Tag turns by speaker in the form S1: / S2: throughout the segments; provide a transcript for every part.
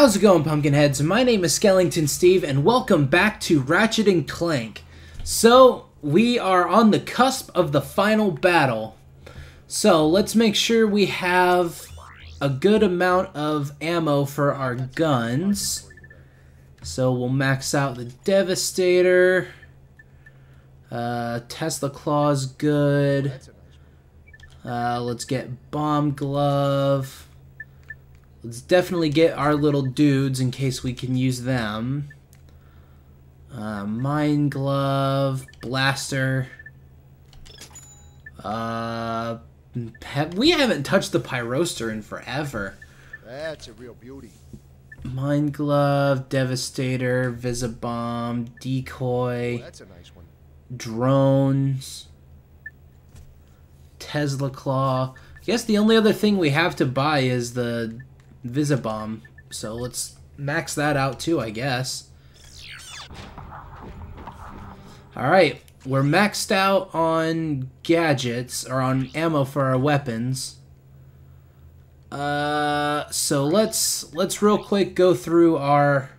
S1: How's it going, Pumpkinheads? My name is Skellington Steve, and welcome back to Ratchet and Clank. So, we are on the cusp of the final battle. So, let's make sure we have a good amount of ammo for our guns. So, we'll max out the Devastator. Uh, Tesla Claw's good. Uh, let's get Bomb Glove. Let's definitely get our little dudes in case we can use them. Uh, Mine Glove, Blaster. Uh, we haven't touched the Pyrocitor in forever.
S2: That's a real beauty.
S1: Mine Glove, Devastator, Visibomb, Decoy.
S2: Oh, that's a nice one.
S1: Drones. Tesla Claw. I guess the only other thing we have to buy is the Visibomb. So let's max that out too, I guess. Alright, we're maxed out on gadgets, or on ammo for our weapons. Uh, so let's let's real quick go through our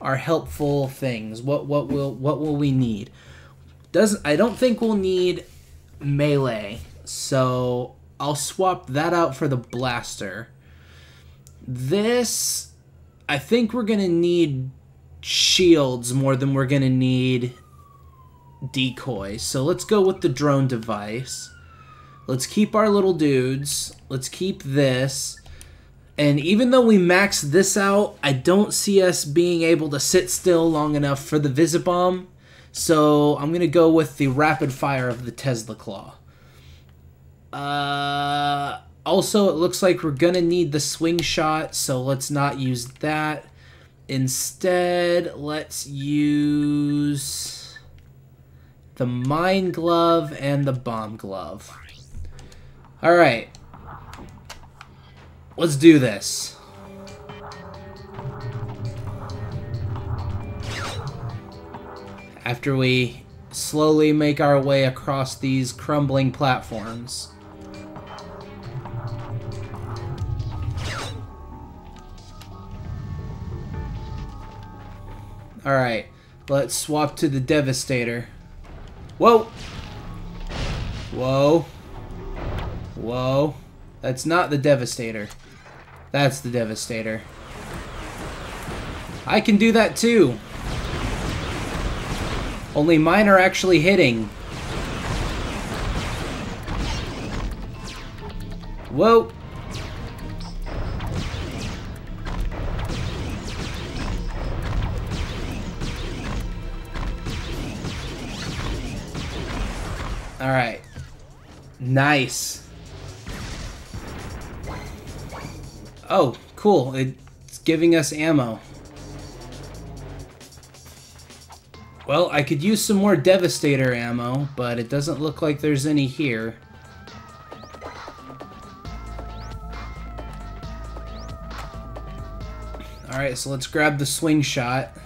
S1: our helpful things. What what will what will we need? Does I don't think we'll need melee, so I'll swap that out for the blaster. This, I think we're going to need shields more than we're going to need decoys. So let's go with the drone device. Let's keep our little dudes. Let's keep this. And even though we max this out, I don't see us being able to sit still long enough for the Visibomb. So I'm going to go with the rapid fire of the Tesla Claw. Uh, also, it looks like we're going to need the swing shot, so let's not use that. Instead, let's use the mine glove and the bomb glove. Alright. Let's do this. After we slowly make our way across these crumbling platforms. Alright, let's swap to the Devastator. Whoa! Whoa. Whoa. That's not the Devastator. That's the Devastator. I can do that too. Only mine are actually hitting. Whoa. Alright. Nice. Oh, cool. It's giving us ammo. Well, I could use some more Devastator ammo, but it doesn't look like there's any here. Alright, so let's grab the swing shot.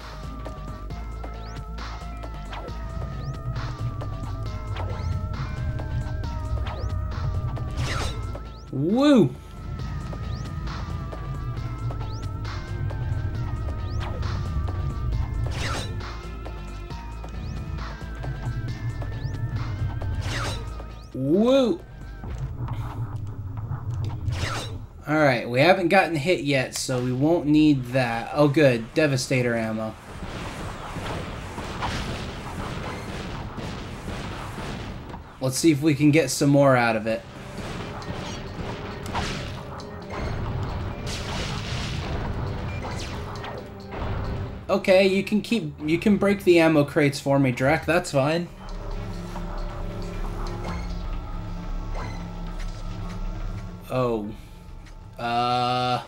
S1: Woo! Woo! Alright, we haven't gotten hit yet, so we won't need that. Oh good, Devastator ammo. Let's see if we can get some more out of it. Okay, you can keep, you can break the ammo crates for me, Drek, that's fine. Oh. Uh...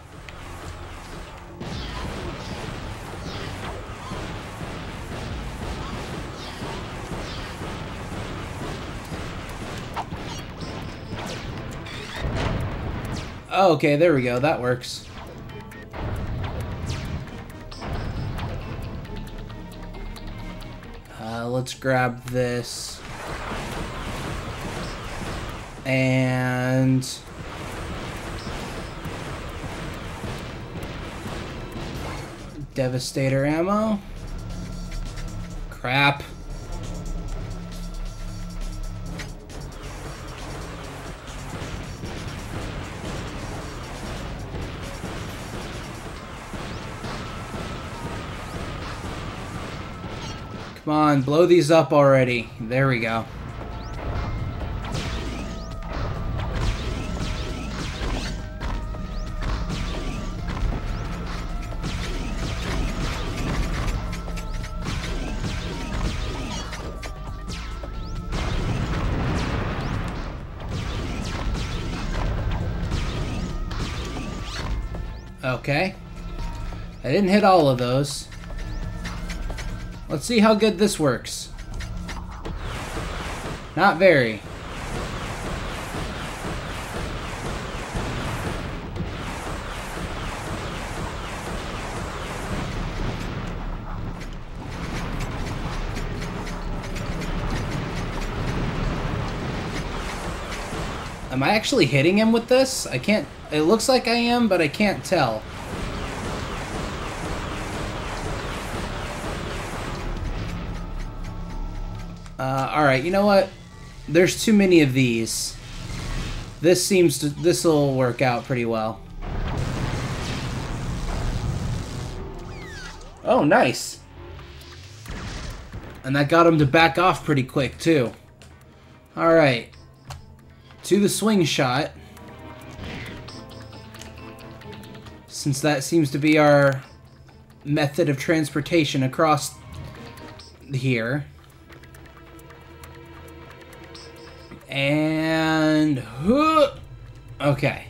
S1: Okay, there we go, that works. Let's grab this. And... Devastator ammo. Crap. On, blow these up already. There we go. Okay. I didn't hit all of those. Let's see how good this works. Not very. Am I actually hitting him with this? I can't... It looks like I am, but I can't tell. Alright, you know what? There's too many of these. This seems to... This'll work out pretty well. Oh, nice! And that got him to back off pretty quick, too. Alright. To the swing shot. Since that seems to be our method of transportation across here. And... Okay.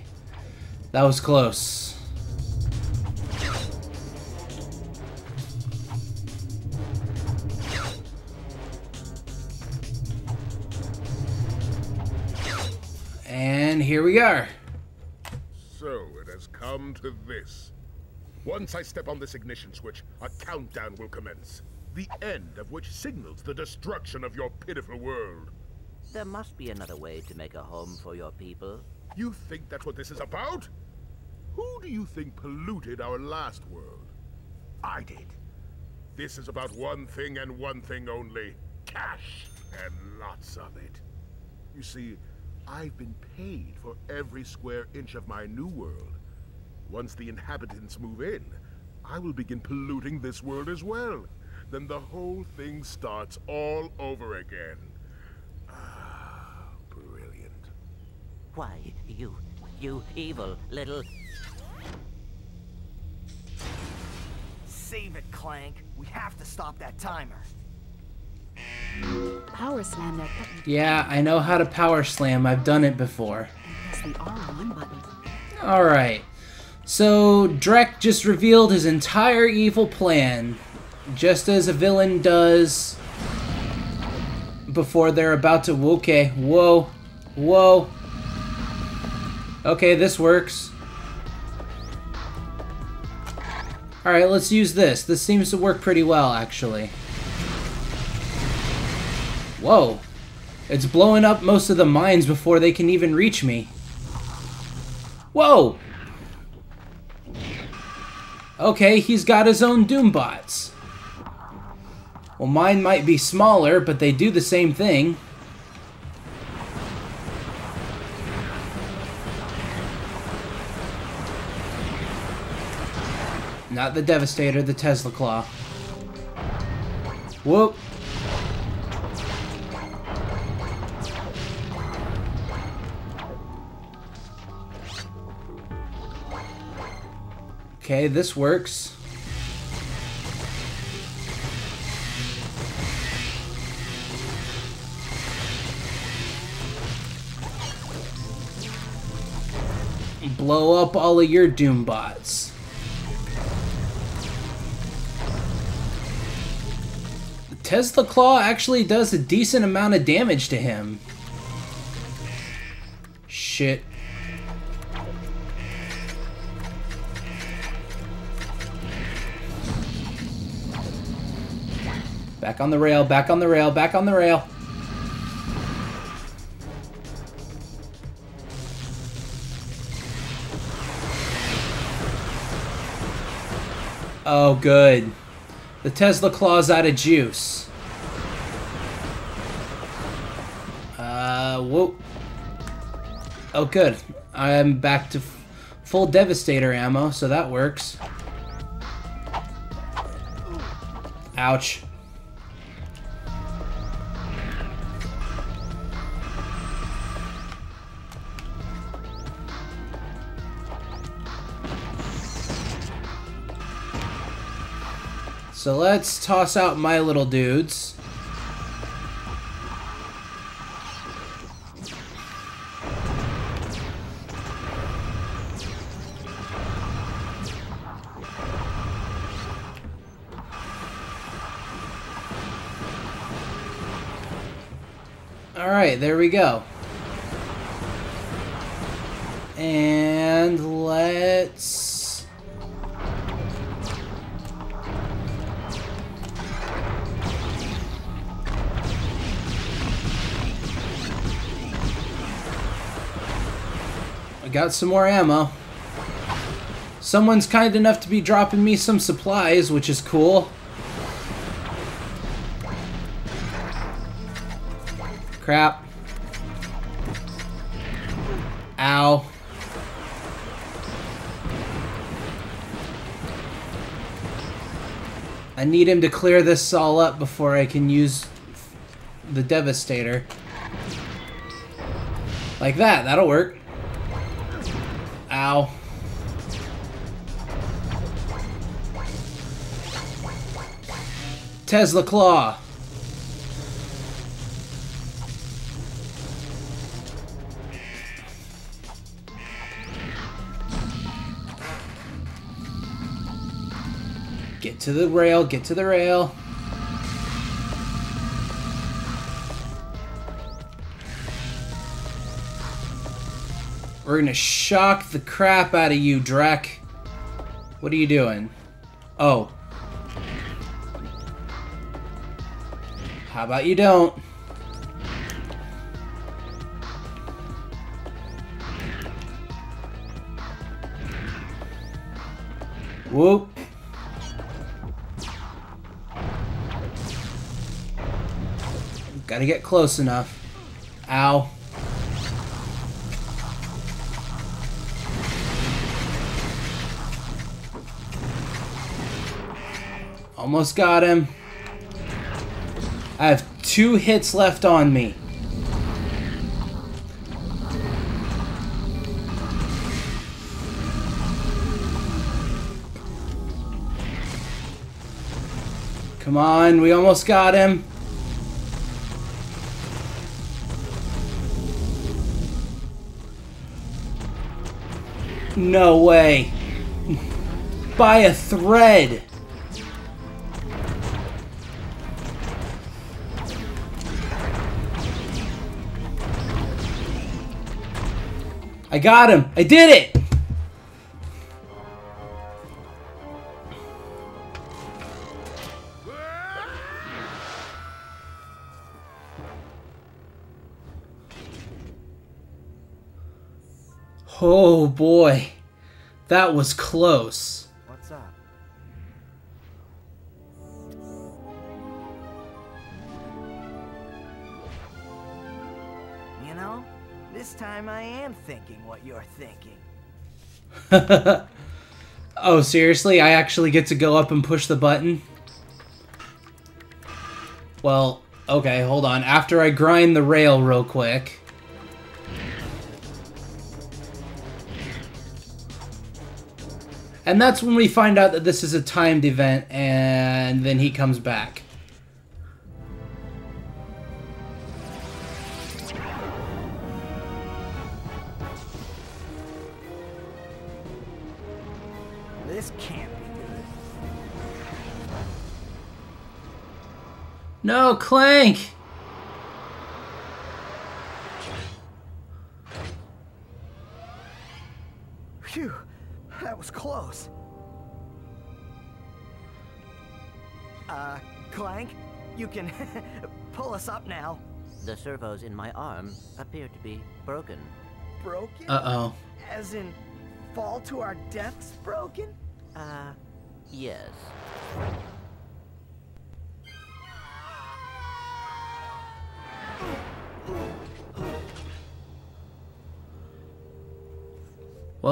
S1: That was close. And here we are.
S3: So it has come to this. Once I step on this ignition switch, a countdown will commence. The end of which signals the destruction of your pitiful world.
S4: There must be another way to make a home for your people.
S3: You think that's what this is about? Who do you think polluted our last world? I did. This is about one thing and one thing only. Cash. And lots of it. You see, I've been paid for every square inch of my new world. Once the inhabitants move in, I will begin polluting this world as well. Then the whole thing starts all over again. Ah, brilliant.
S4: Why, you, you evil little...
S5: Save it, Clank. We have to stop that timer.
S6: Power slam that button.
S1: Yeah, I know how to power slam. I've done it before.
S6: Press the R1 button.
S1: Alright. So, Drek just revealed his entire evil plan. Just as a villain does before they're about to. Okay, whoa. Whoa. Okay, this works. Alright, let's use this. This seems to work pretty well, actually. Whoa. It's blowing up most of the mines before they can even reach me. Whoa! Okay, he's got his own Doombots. Well, mine might be smaller, but they do the same thing. Not the Devastator, the Tesla Claw. Whoop. Okay, this works. Blow up all of your Doombots. Tesla Claw actually does a decent amount of damage to him. Shit. Back on the rail, back on the rail, back on the rail. Oh, good. The Tesla Claw's out of juice. Uh, whoa. Oh, good. I'm back to full Devastator ammo, so that works. Ouch. So let's toss out my little dudes. Alright, there we go. And let's... got some more ammo. Someone's kind enough to be dropping me some supplies, which is cool. Crap. Ow. I need him to clear this all up before I can use the Devastator. Like that, that'll work. Ow. Tesla Claw. Get to the rail, get to the rail. We're gonna shock the crap out of you, Drek. What are you doing? Oh. How about you don't? Whoop. Gotta get close enough. Ow. Almost got him. I have two hits left on me. Come on, we almost got him. No way. By a thread. I got him. I did it. Oh boy. That was close.
S5: Time I am thinking what you're thinking.
S1: oh, seriously? I actually get to go up and push the button? Well, okay, hold on. After I grind the rail real quick. And that's when we find out that this is a timed event, and then he comes back. No, Clank!
S5: Phew, that was close. Uh, Clank, you can pull us up now.
S4: The servos in my arm appear to be broken.
S5: Broken?
S1: Uh-oh.
S5: As in, fall to our deaths broken?
S4: Uh, Yes.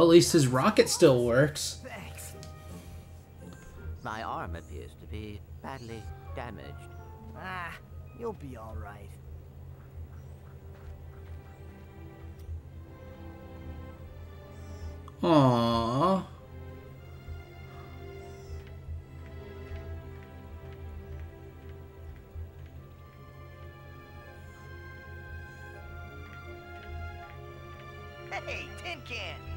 S1: Well, at least his rocket still works.
S5: Thanks.
S4: My arm appears to be badly damaged.
S5: Ah, you'll be all right.
S1: Aww.
S5: Hey, tin can.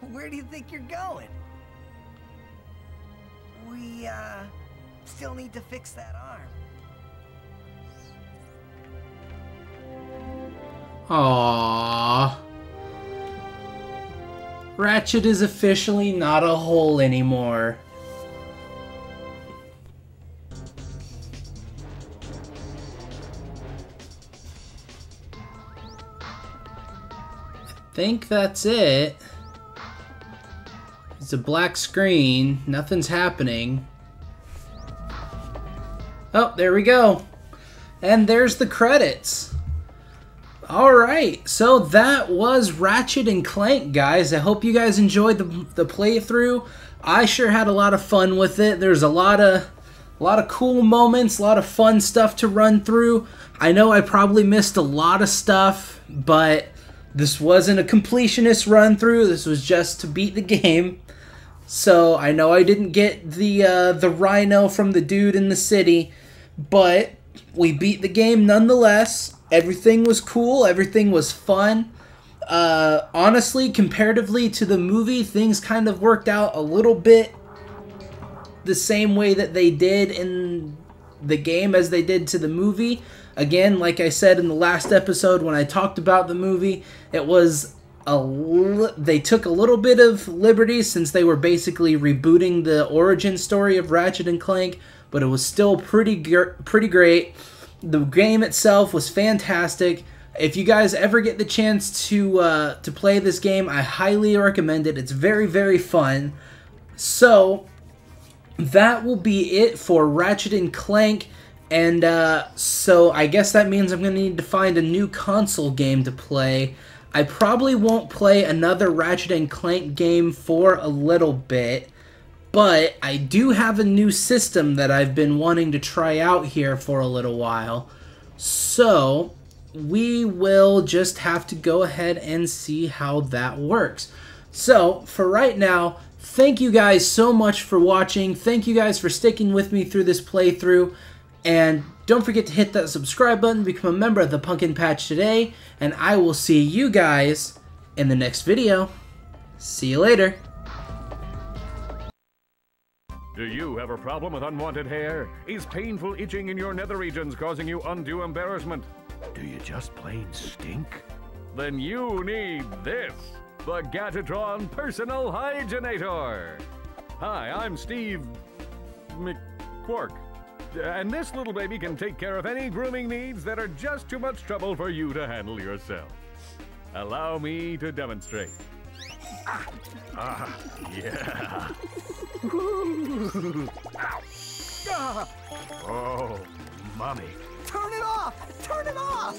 S5: Where do you think you're going? We, uh, still need to fix that arm.
S1: Aww. Ratchet is officially not a hole anymore. I think that's it. It's a black screen. Nothing's happening. Oh, there we go. And there's the credits. All right, so that was Ratchet and Clank, guys. I hope you guys enjoyed the, the playthrough. I sure had a lot of fun with it. There's a lot of a lot of cool moments, a lot of fun stuff to run through. I know I probably missed a lot of stuff, but this wasn't a completionist run through. This was just to beat the game. So I know I didn't get the uh, the rhino from the dude in the city, but we beat the game nonetheless. Everything was cool. Everything was fun. Uh, honestly, comparatively to the movie, things kind of worked out a little bit the same way that they did in the game as they did to the movie. Again, like I said in the last episode when I talked about the movie, it was a li- they took a little bit of liberty since they were basically rebooting the origin story of Ratchet and Clank, but it was still pretty gr- pretty great. The game itself was fantastic. If you guys ever get the chance to uh, to play this game, I highly recommend it. It's very very fun. So that will be it for Ratchet and Clank. And uh, so I guess that means I'm going to need to find a new console game to play. I probably won't play another Ratchet and Clank game for a little bit, but I do have a new system that I've been wanting to try out here for a little while. So we will just have to go ahead and see how that works. So for right now, thank you guys so much for watching. Thank you guys for sticking with me through this playthrough. And don't forget to hit that subscribe button, become a member of the Pumpkin Patch today, and I will see you guys in the next video. See you later.
S7: Do you have a problem with unwanted hair? Is painful itching in your nether regions causing you undue embarrassment? Do you just plain stink? Then you need this the Gadgetron Personal Hygienator. Hi, I'm Steve McQuark. And this little baby can take care of any grooming needs that are just too much trouble for you to handle yourself. Allow me to demonstrate. Ah, ah yeah.
S5: Ah,
S7: Oh, mommy.
S5: turn it off! Turn it off!